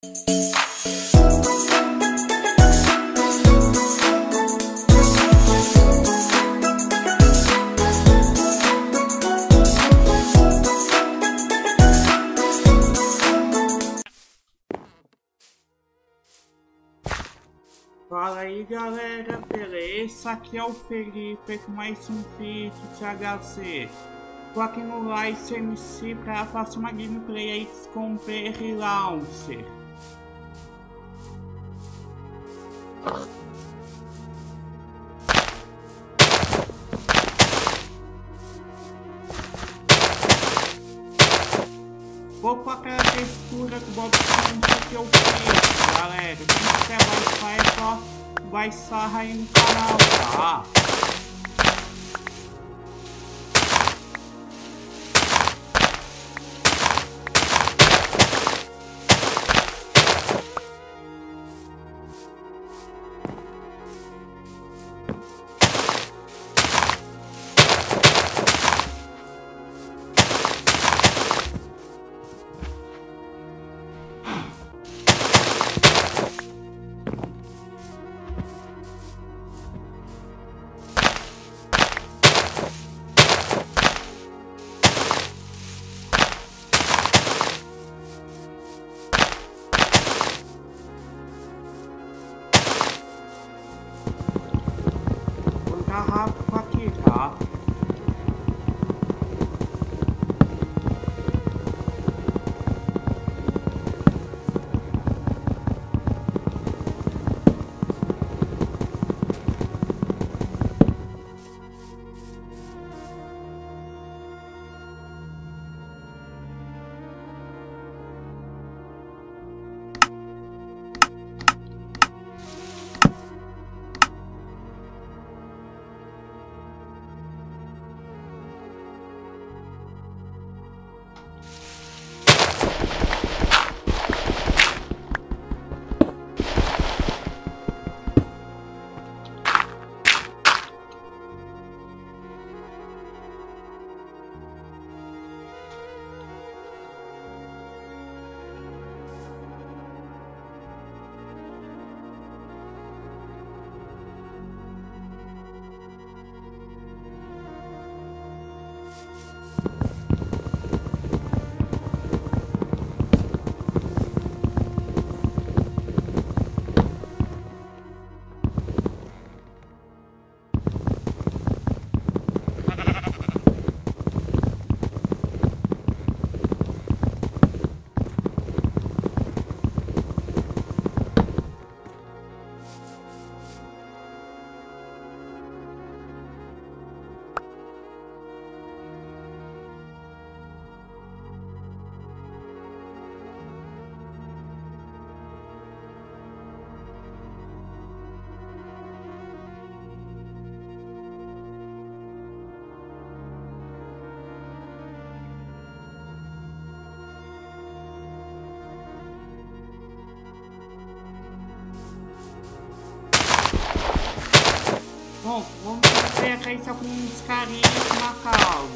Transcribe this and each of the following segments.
Fala aí galera, beleza? Aqui é o Felipe com mais um vídeo de HC. Tô aqui no Lice MC pra fazer uma gameplay aí com BR Launcher. Vou com aquela textura do Bob que eu fiz, galera. Quem quiser Wi-Fi é só vai sarra aí no canal, tá? Vou dar rápido aqui, tá? Bom, vamos aqui só com uns carinhas na calma.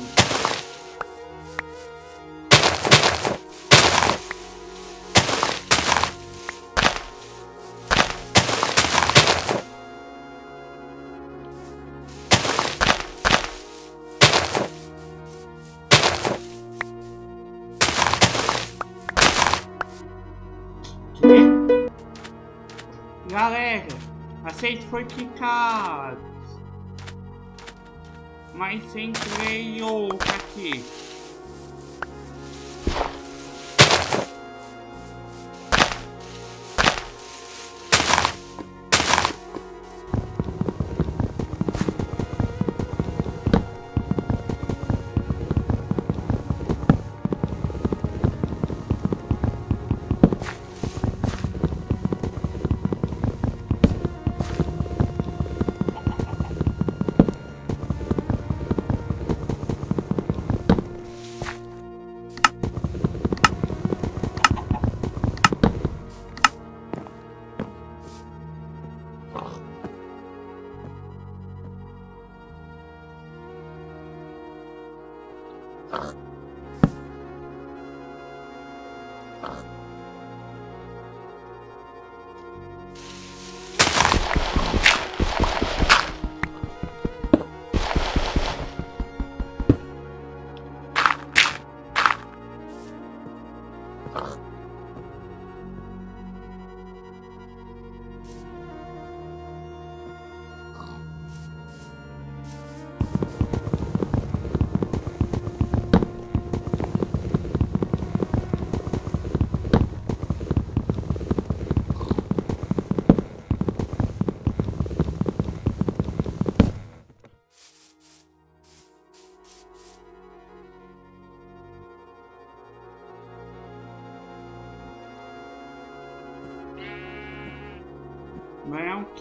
Que? Galera, aceite foi picado. Mas entrei outra aqui.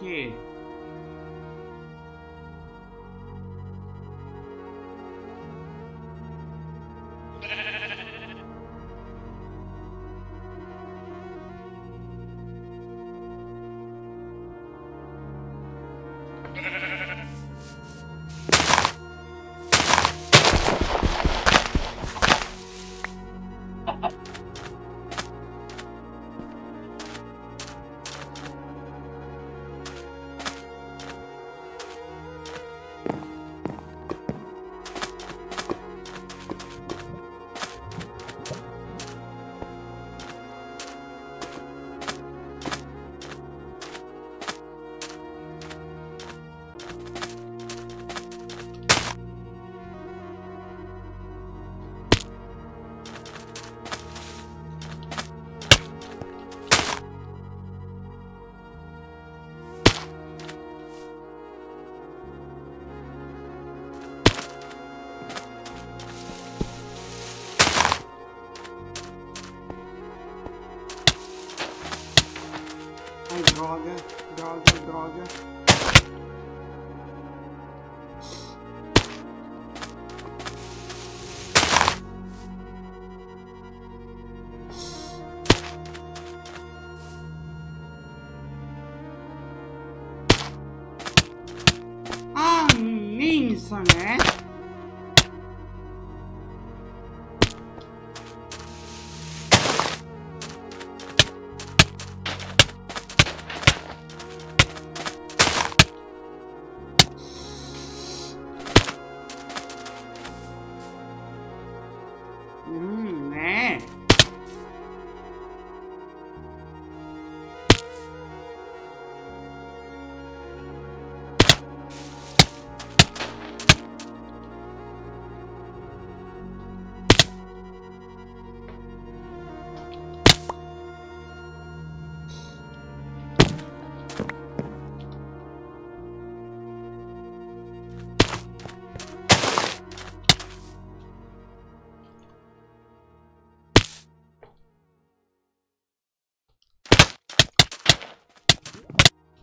Okay. 이상해. 음, 네.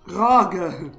frage.